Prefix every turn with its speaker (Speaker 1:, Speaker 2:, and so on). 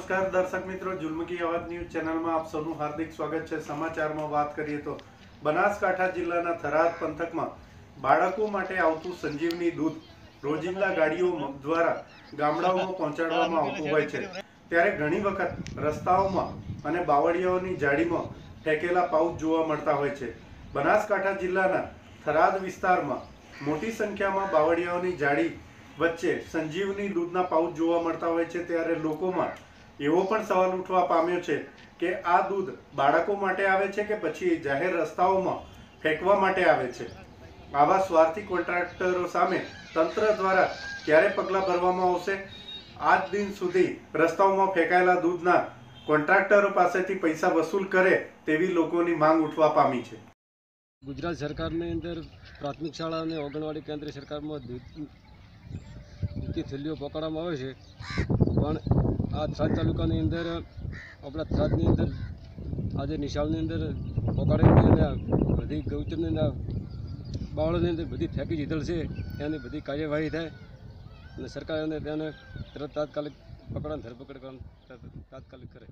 Speaker 1: નમસ્કાર, દર્શક મિત્રો. જુલમકી અવાજ ન્યૂઝ ચેનલમાં આપ સૌનું હાર્દિક સ્વાગત છે. સમાચારમાં વાત કરીએ તો બનાસકાંઠા જિલ્લાના થરાદ પંથકમાં બાળકો માટે આવતું સંજીવની દૂધ રોજિંદા ગાડીઓ દ્વારા ગામડાઓમાં પહોંચાડવામાં આવતું હોય છે. ત્યારે ઘણી વખત રસ્તાઓમાં અને બાવળિયાઓની જાળીમાં ફેંકેલા પાઉચ જોવા મળતા હોય છે. બનાસકાંઠા જિલ્લાના થરાદ વિસ્તારમાં મોટી સંખ્યામાં બાવળિયાઓની જાળી વચ્ચે સંજીવની દૂધના પાઉચ જોવા મળતા હોય છે. ત્યારે લોકોમાં એવો પણ સવાલ ઉઠવા પામ્યો છે કે આ દૂધ બાળકો માટે આવે છે કે પછી જાહેર રસ્તાઓમાં ફેંકવા માટે આવે છે? આવા સ્વાર્થી કોન્ટ્રાક્ટરો સામે તંત્ર દ્વારા ક્યારે પગલાં ભરવામાં આવશે? આજ દિન સુધી રસ્તાઓમાં ફેંકાયેલા દૂધના કોન્ટ્રાક્ટરો પાસેથી પૈસા વસૂલ કરે તેવી લોકોની માંગ ઉઠવા પામી છે.
Speaker 2: ગુજરાત સરકારની અંદર પ્રાથમિક શાળા અને આંગણવાડી કેન્દ્ર સરકારમાં દૂધ દૂધની થેલીઓ પકડવામાં આવે છે. પણ આ થરાદ તાલુકાની અંદર, આપણા થરાદની અંદર, આજે નિશાળની અંદર પકડીને અને બધી ગૌચરની અંદર બાવળની અંદર બધી ફેંકી દીધેલ છે. ત્યાંની બધી કાર્યવાહી થાય અને સરકાર એને તેને તરત તાત્કાલિક પકડવાની ધરપકડ કરવાનું તાત્કાલિક કરે.